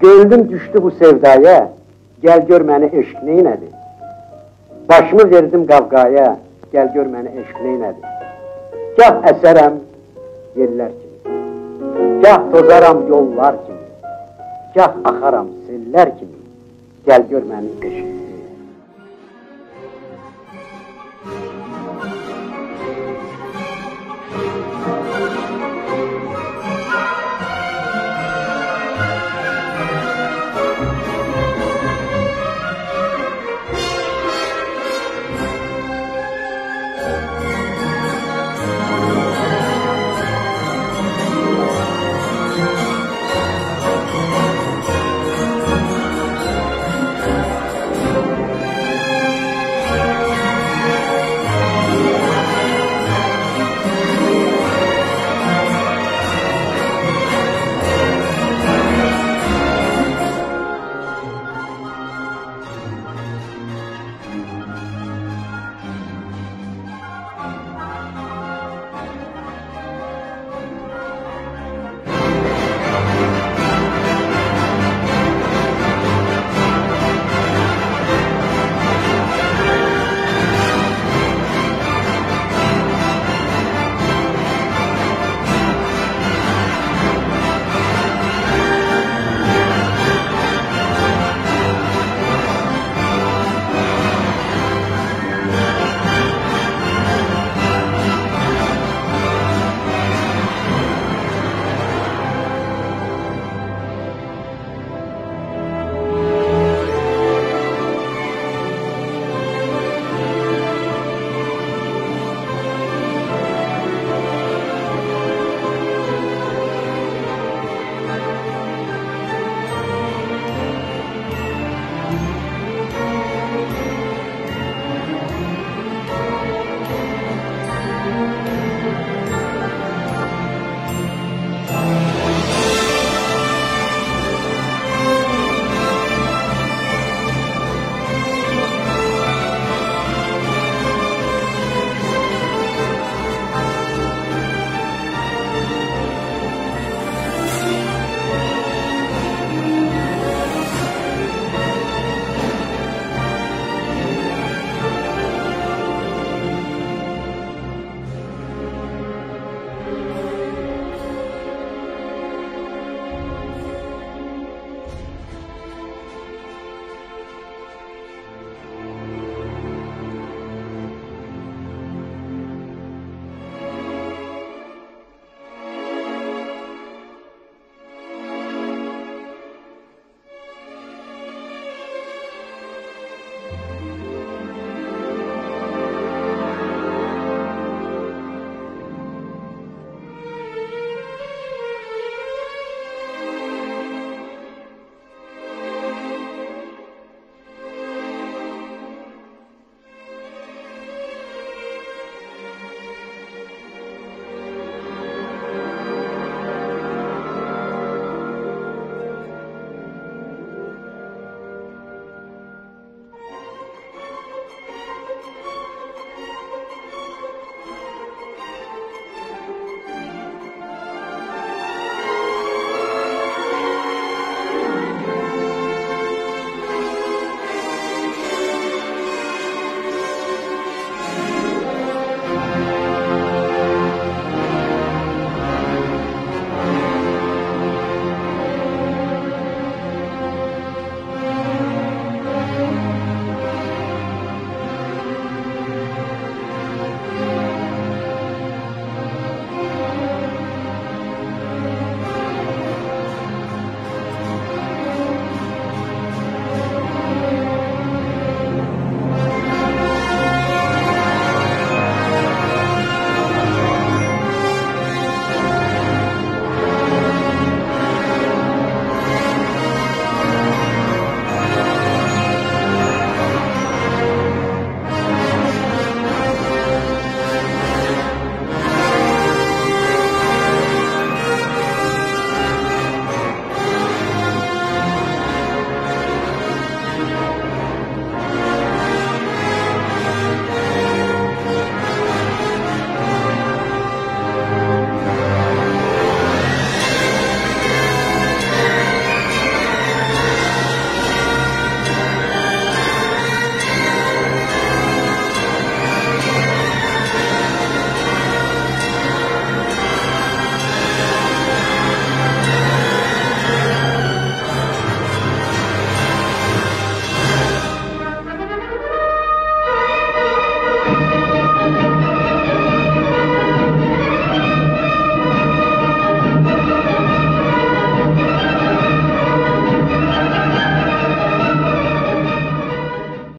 Gönlüm düşdü bu sevdaya, gəl gör məni eşq neynədi. Başımı verdim qavqaya, gəl gör məni eşq neynədi. Gah əsərəm yellər kimi, gah tozaram yollar kimi, gah axaram sellər kimi, gəl gör məni eşq.